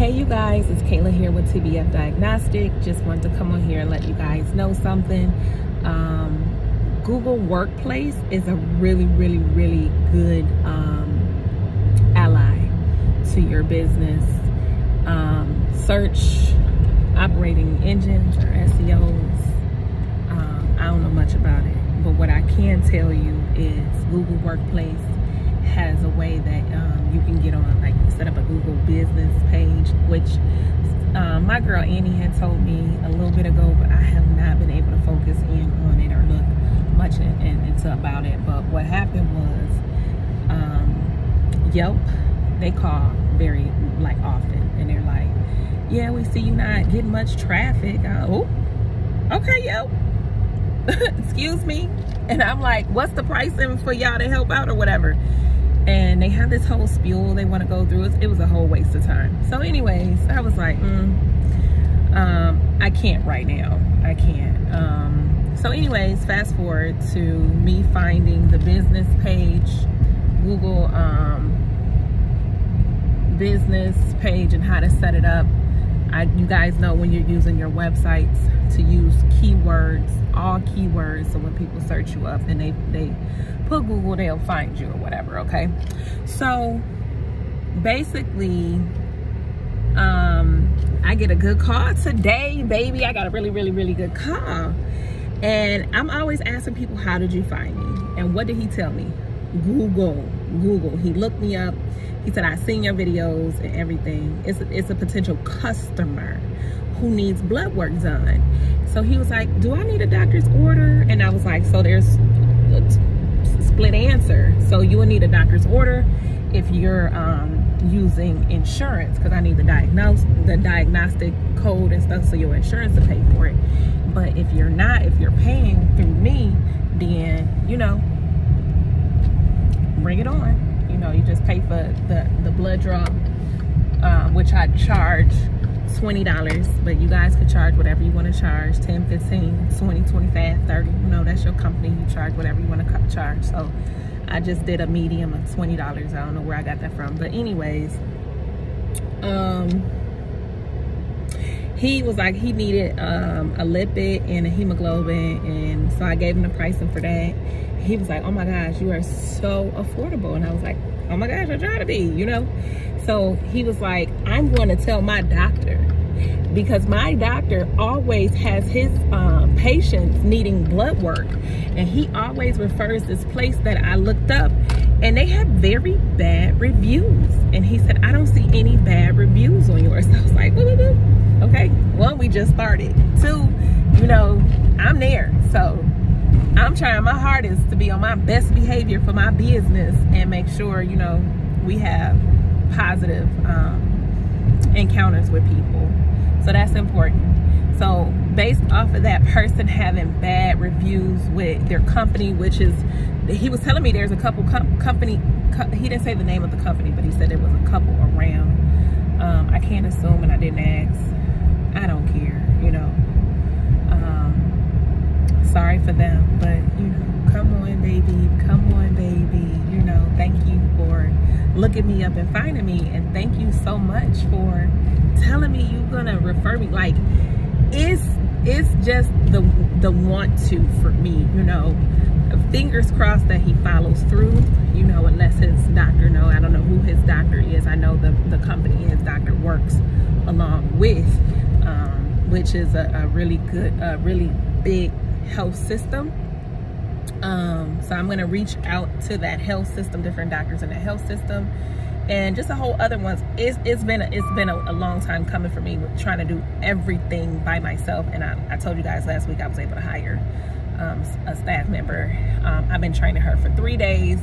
Hey you guys, it's Kayla here with TBF Diagnostic. Just wanted to come on here and let you guys know something. Um, Google Workplace is a really, really, really good um, ally to your business. Um, search operating engines or SEOs. Um, I don't know much about it, but what I can tell you is Google Workplace has a way that um, you can get on, like set up a Google business page, which um, my girl Annie had told me a little bit ago, but I have not been able to focus in on it or look much in, in, into about it. But what happened was um, Yelp, they call very like often, and they're like, "Yeah, we see you not getting much traffic." Oh, okay, Yelp. Excuse me. And I'm like, what's the pricing for y'all to help out or whatever? And they have this whole spiel they want to go through. It was a whole waste of time. So anyways, I was like, mm, um, I can't right now. I can't. Um, so anyways, fast forward to me finding the business page, Google um, business page and how to set it up. I, you guys know when you're using your websites to use keywords, all keywords. So when people search you up and they, they put Google, they'll find you or whatever, okay? So basically, um, I get a good call today, baby. I got a really, really, really good call. And I'm always asking people, how did you find me? And what did he tell me? Google, Google. He looked me up. He said, "I've seen your videos and everything. It's a, it's a potential customer who needs blood work done. So he was like, do I need a doctor's order? And I was like, so there's split answer. So you will need a doctor's order if you're um, using insurance because I need the diagnose the diagnostic code and stuff so your insurance to pay for it. But if you're not, if you're paying through me, then you know, bring it on. You know, you just pay for the the blood draw, uh, which I charge $20 but you guys could charge whatever you want to charge 10 15 20 25 30 you know that's your company you charge whatever you want to charge so i just did a medium of $20 i don't know where i got that from but anyways um he was like he needed um, a lipid and a hemoglobin and so i gave him the pricing for that he was like oh my gosh you are so affordable and i was like oh my gosh i try to be you know so he was like, I'm going to tell my doctor because my doctor always has his um, patients needing blood work. And he always refers this place that I looked up and they have very bad reviews. And he said, I don't see any bad reviews on yours. So I was like, woo, woo, woo. Okay, one, we just started. Two, you know, I'm there. So I'm trying my hardest to be on my best behavior for my business and make sure, you know, we have positive um, encounters with people. So that's important. So based off of that person having bad reviews with their company, which is, he was telling me there's a couple com company, co he didn't say the name of the company, but he said there was a couple around. Um, I can't assume and I didn't ask. I don't care, you know. Um, sorry for them, but you know, come on baby, come on baby, you know, thank you for looking me up and finding me and thank you so much for telling me you're gonna refer me. Like it's it's just the the want to for me you know. Fingers crossed that he follows through you know unless his doctor know. I don't know who his doctor is. I know the the company his doctor works along with which is a, a really good a really big health system um, so I'm gonna reach out to that health system, different doctors in the health system, and just a whole other ones. It's, it's been a, it's been a, a, long time coming for me with trying to do everything by myself. And I, I told you guys last week I was able to hire um, a staff member. Um, I've been training her for three days.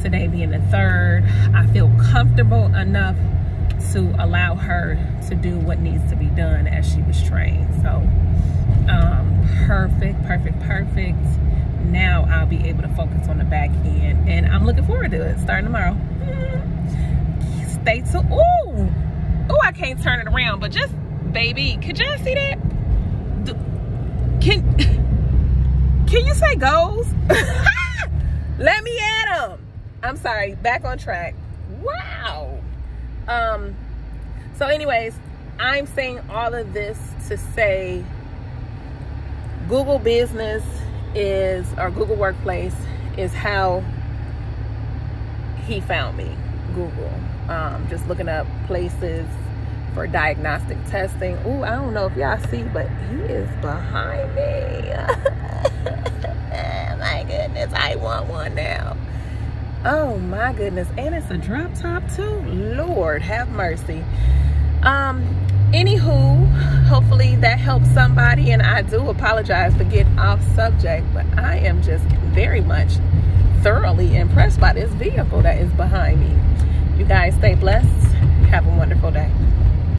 Today being the third, I feel comfortable enough to allow her to do what needs to be done as she was trained. So um, perfect, perfect, perfect now I'll be able to focus on the back end. And I'm looking forward to it starting tomorrow. Stay tuned. Ooh, ooh, I can't turn it around, but just, baby, could y'all see that? Can, can you say goals? Let me at them. I'm sorry, back on track. Wow. Um, So, anyways, I'm saying all of this to say Google Business is, or Google Workplace is how he found me. Google. Um, just looking up places for diagnostic testing. Ooh, I don't know if y'all see, but he is behind me. my goodness, I want one now. Oh my goodness, and it's a drop top too. Lord, have mercy. Um, anywho, hopefully that helps somebody, and I do apologize for getting off subject, but I am just very much thoroughly impressed by this vehicle that is behind me. You guys stay blessed. Have a wonderful day.